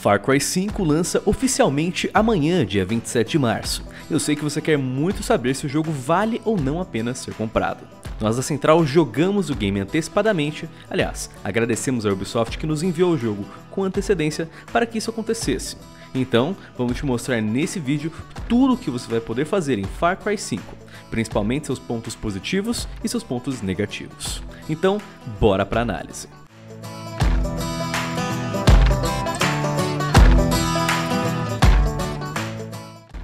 Far Cry 5 lança oficialmente amanhã, dia 27 de março. Eu sei que você quer muito saber se o jogo vale ou não a pena ser comprado. Nós da Central jogamos o game antecipadamente, aliás, agradecemos a Ubisoft que nos enviou o jogo com antecedência para que isso acontecesse. Então, vamos te mostrar nesse vídeo tudo o que você vai poder fazer em Far Cry 5, principalmente seus pontos positivos e seus pontos negativos. Então, bora para análise.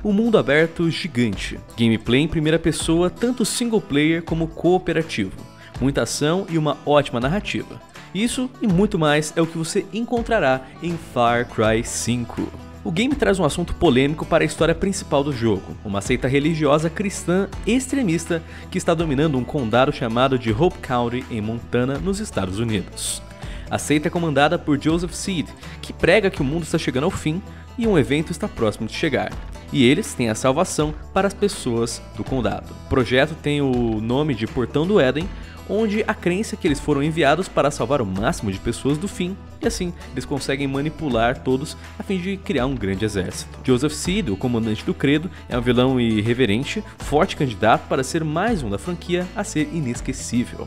Um mundo aberto gigante, gameplay em primeira pessoa tanto single player como cooperativo, muita ação e uma ótima narrativa. Isso e muito mais é o que você encontrará em Far Cry 5. O game traz um assunto polêmico para a história principal do jogo, uma seita religiosa cristã extremista que está dominando um condado chamado de Hope County em Montana, nos Estados Unidos. A seita é comandada por Joseph Seed, que prega que o mundo está chegando ao fim e um evento está próximo de chegar e eles têm a salvação para as pessoas do condado. O projeto tem o nome de Portão do Éden, onde a crença é que eles foram enviados para salvar o máximo de pessoas do fim, e assim eles conseguem manipular todos a fim de criar um grande exército. Joseph Seed, o comandante do credo, é um vilão irreverente, forte candidato para ser mais um da franquia a ser inesquecível.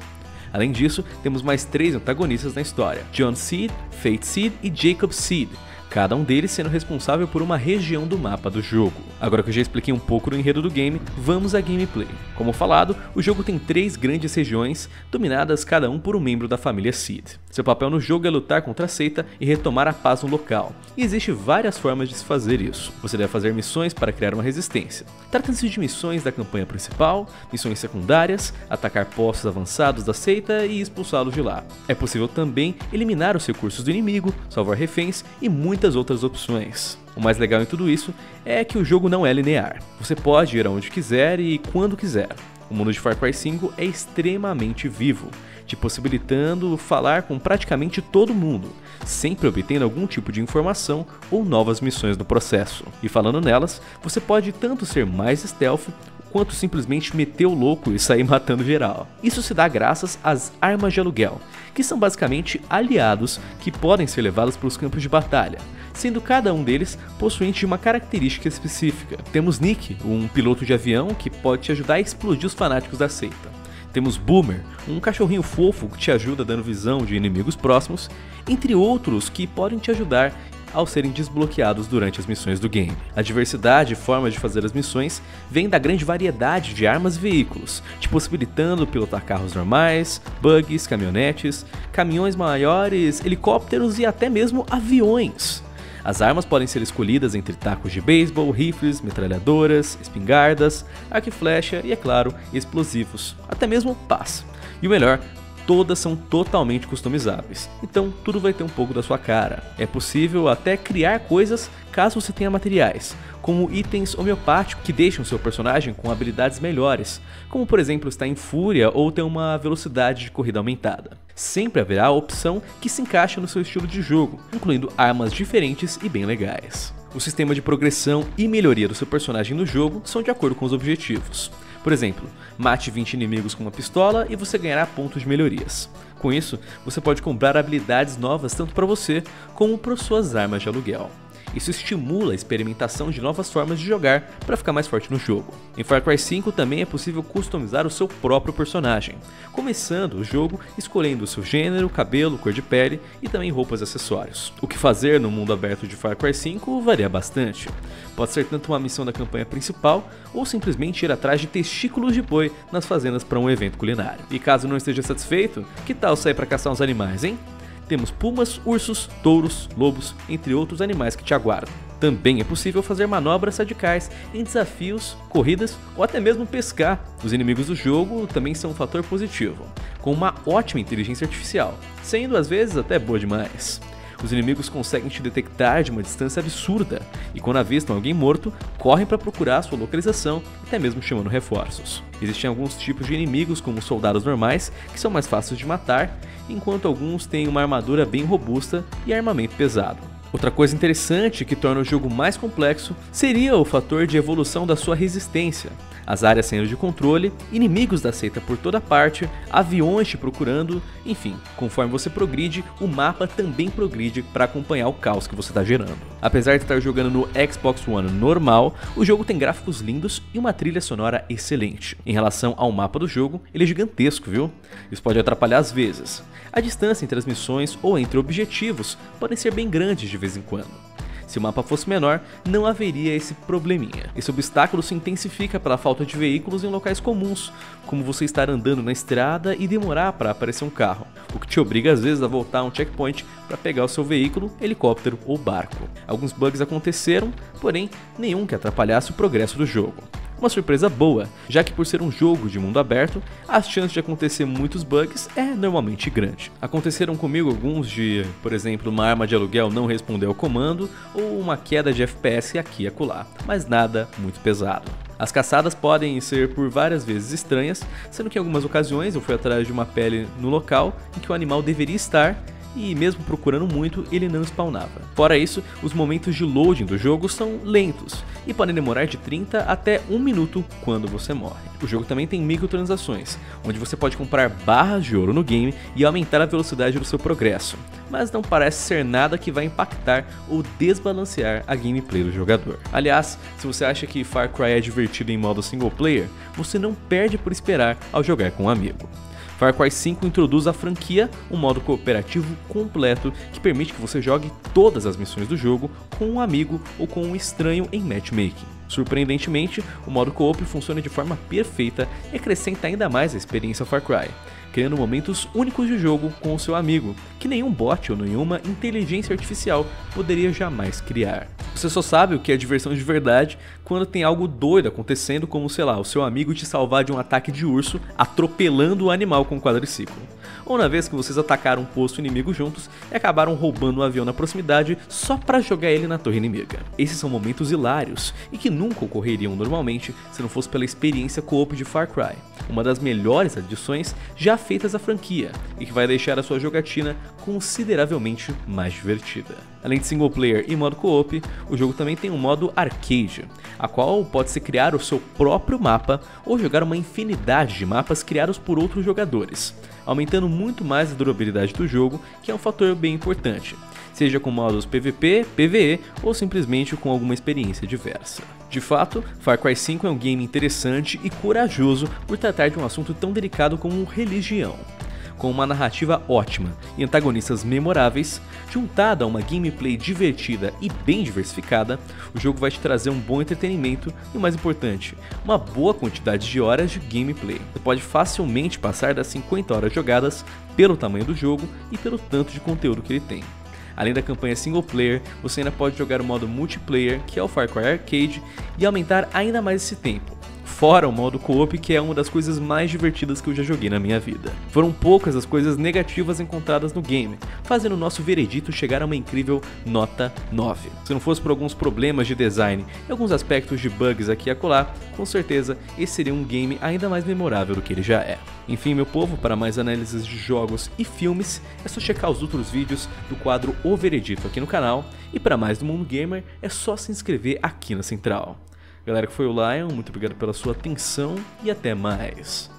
Além disso, temos mais três antagonistas na história: John Seed, Fate Seed e Jacob Seed, cada um deles sendo responsável por uma região do mapa do jogo. Agora que eu já expliquei um pouco do enredo do game, vamos à gameplay. Como falado, o jogo tem três grandes regiões, dominadas cada um por um membro da família Seed. Seu papel no jogo é lutar contra a seita e retomar a paz no local, e existe várias formas de se fazer isso. Você deve fazer missões para criar uma resistência. Trata-se de missões da campanha principal, missões secundárias, atacar postos avançados da seita e expulsá-los de lá. É possível também eliminar os recursos do inimigo, salvar reféns e muito muitas outras opções. O mais legal em tudo isso é que o jogo não é linear. Você pode ir aonde quiser e quando quiser. O mundo de Far Cry 5 é extremamente vivo, te possibilitando falar com praticamente todo mundo, sempre obtendo algum tipo de informação ou novas missões no processo. E falando nelas, você pode tanto ser mais stealth quanto simplesmente meter o louco e sair matando geral. Isso se dá graças às armas de aluguel, que são basicamente aliados que podem ser levados para os campos de batalha, sendo cada um deles possuinte de uma característica específica. Temos Nick, um piloto de avião que pode te ajudar a explodir os fanáticos da seita. Temos Boomer, um cachorrinho fofo que te ajuda dando visão de inimigos próximos, entre outros que podem te ajudar ao serem desbloqueados durante as missões do game. A diversidade e formas de fazer as missões vem da grande variedade de armas e veículos, te possibilitando pilotar carros normais, bugs, caminhonetes, caminhões maiores, helicópteros e até mesmo aviões. As armas podem ser escolhidas entre tacos de beisebol, rifles, metralhadoras, espingardas, arco e flecha e, é claro, explosivos, até mesmo paz. E o melhor, todas são totalmente customizáveis, então tudo vai ter um pouco da sua cara. É possível até criar coisas caso você tenha materiais, como itens homeopáticos que deixam seu personagem com habilidades melhores, como por exemplo estar em fúria ou ter uma velocidade de corrida aumentada. Sempre haverá a opção que se encaixa no seu estilo de jogo, incluindo armas diferentes e bem legais. O sistema de progressão e melhoria do seu personagem no jogo são de acordo com os objetivos. Por exemplo, mate 20 inimigos com uma pistola e você ganhará pontos de melhorias. Com isso, você pode comprar habilidades novas tanto para você como para suas armas de aluguel. Isso estimula a experimentação de novas formas de jogar para ficar mais forte no jogo. Em Far Cry 5 também é possível customizar o seu próprio personagem, começando o jogo escolhendo o seu gênero, cabelo, cor de pele e também roupas e acessórios. O que fazer no mundo aberto de Far Cry 5 varia bastante. Pode ser tanto uma missão da campanha principal ou simplesmente ir atrás de testículos de boi nas fazendas para um evento culinário. E caso não esteja satisfeito, que tal sair para caçar uns animais, hein? Temos pumas, ursos, touros, lobos, entre outros animais que te aguardam. Também é possível fazer manobras radicais em desafios, corridas ou até mesmo pescar. Os inimigos do jogo também são um fator positivo, com uma ótima inteligência artificial, sendo às vezes até boa demais. Os inimigos conseguem te detectar de uma distância absurda e quando avistam alguém morto, correm para procurar sua localização, até mesmo chamando reforços. Existem alguns tipos de inimigos, como soldados normais, que são mais fáceis de matar, enquanto alguns têm uma armadura bem robusta e armamento pesado. Outra coisa interessante que torna o jogo mais complexo seria o fator de evolução da sua resistência. As áreas saindo de controle, inimigos da seita por toda parte, aviões te procurando, enfim, conforme você progride, o mapa também progride para acompanhar o caos que você está gerando. Apesar de estar jogando no Xbox One normal, o jogo tem gráficos lindos e uma trilha sonora excelente. Em relação ao mapa do jogo, ele é gigantesco, viu? Isso pode atrapalhar às vezes. A distância entre as missões ou entre objetivos podem ser bem grandes de vez em quando. Se o mapa fosse menor, não haveria esse probleminha. Esse obstáculo se intensifica pela falta de veículos em locais comuns, como você estar andando na estrada e demorar para aparecer um carro, o que te obriga às vezes a voltar a um checkpoint para pegar o seu veículo, helicóptero ou barco. Alguns bugs aconteceram, porém nenhum que atrapalhasse o progresso do jogo. Uma surpresa boa, já que por ser um jogo de mundo aberto, a chance de acontecer muitos bugs é normalmente grande. Aconteceram comigo alguns de, por exemplo, uma arma de aluguel não responder ao comando ou uma queda de FPS aqui e acolá, mas nada muito pesado. As caçadas podem ser por várias vezes estranhas, sendo que em algumas ocasiões eu fui atrás de uma pele no local em que o animal deveria estar e mesmo procurando muito, ele não spawnava. Fora isso, os momentos de loading do jogo são lentos e podem demorar de 30 até 1 minuto quando você morre. O jogo também tem microtransações, onde você pode comprar barras de ouro no game e aumentar a velocidade do seu progresso, mas não parece ser nada que vai impactar ou desbalancear a gameplay do jogador. Aliás, se você acha que Far Cry é divertido em modo single player, você não perde por esperar ao jogar com um amigo. Far Cry 5 introduz a franquia, um modo cooperativo completo que permite que você jogue todas as missões do jogo com um amigo ou com um estranho em matchmaking. Surpreendentemente, o modo co-op funciona de forma perfeita e acrescenta ainda mais a experiência Far Cry criando momentos únicos de jogo com o seu amigo, que nenhum bot ou nenhuma inteligência artificial poderia jamais criar. Você só sabe o que é diversão de verdade quando tem algo doido acontecendo, como sei lá, o seu amigo te salvar de um ataque de urso atropelando o animal com um quadriciclo. Ou na vez que vocês atacaram um posto inimigo juntos e acabaram roubando um avião na proximidade só para jogar ele na torre inimiga. Esses são momentos hilários e que nunca ocorreriam normalmente se não fosse pela experiência co-op de Far Cry, uma das melhores adições já feitas à franquia e que vai deixar a sua jogatina consideravelmente mais divertida. Além de single player e modo co-op, o jogo também tem um modo arcade, a qual pode-se criar o seu próprio mapa ou jogar uma infinidade de mapas criados por outros jogadores, aumentando muito mais a durabilidade do jogo, que é um fator bem importante, seja com modos PVP, PVE ou simplesmente com alguma experiência diversa. De fato, Far Cry 5 é um game interessante e corajoso por tratar de um assunto tão delicado como religião com uma narrativa ótima e antagonistas memoráveis, juntada a uma gameplay divertida e bem diversificada, o jogo vai te trazer um bom entretenimento e, mais importante, uma boa quantidade de horas de gameplay. Você pode facilmente passar das 50 horas jogadas pelo tamanho do jogo e pelo tanto de conteúdo que ele tem. Além da campanha single player, você ainda pode jogar o modo multiplayer, que é o Far Cry Arcade, e aumentar ainda mais esse tempo fora o modo co-op, que é uma das coisas mais divertidas que eu já joguei na minha vida. Foram poucas as coisas negativas encontradas no game, fazendo o nosso veredito chegar a uma incrível nota 9. Se não fosse por alguns problemas de design e alguns aspectos de bugs aqui e acolá, com certeza esse seria um game ainda mais memorável do que ele já é. Enfim, meu povo, para mais análises de jogos e filmes, é só checar os outros vídeos do quadro O Veredito aqui no canal, e para mais do Mundo Gamer é só se inscrever aqui na Central. Galera que foi o Lion, muito obrigado pela sua atenção e até mais.